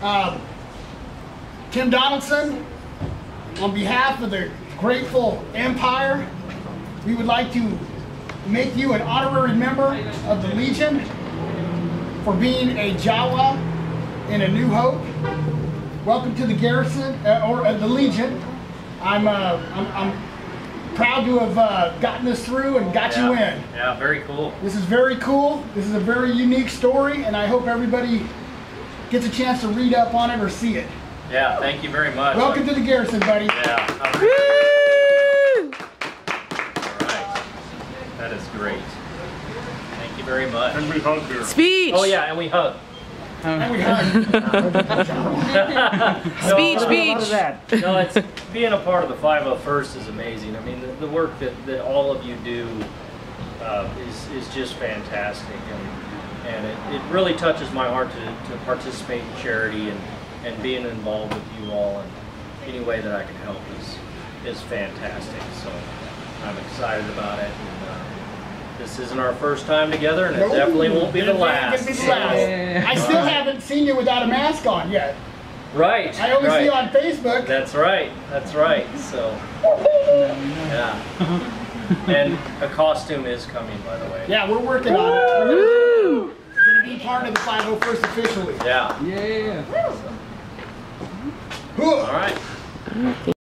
Um, Tim Donaldson, on behalf of the Grateful Empire, we would like to make you an honorary member of the Legion for being a Jawa in A New Hope. Welcome to the garrison, uh, or uh, the Legion. I'm, uh, I'm, I'm proud to have uh, gotten this through and got you in. Yeah, very cool. This is very cool. This is a very unique story, and I hope everybody gets a chance to read up on it or see it. Yeah, thank you very much. Welcome to the garrison, buddy. Yeah. All right. All right. That is great. Thank you very much. And we hug her. Speech. Oh yeah, and we hug. And we hug. Speech, speech. No, it's being a part of the 501st is amazing. I mean, the, the work that, that all of you do uh, is, is just fantastic, and and it, it really touches my heart to, to participate in charity and, and being involved with you all in any way that I can help is is fantastic. So I'm excited about it. And, uh, this isn't our first time together, and it Nope. definitely won't be the last. be the last. I still haven't seen you without a mask on yet. Right. I only right. see you on Facebook. That's right. That's right. So, yeah. and a costume is coming, by the way. Yeah, we're working on it. We're gonna be part of the 501st officially. Yeah. Yeah. Whew. All right.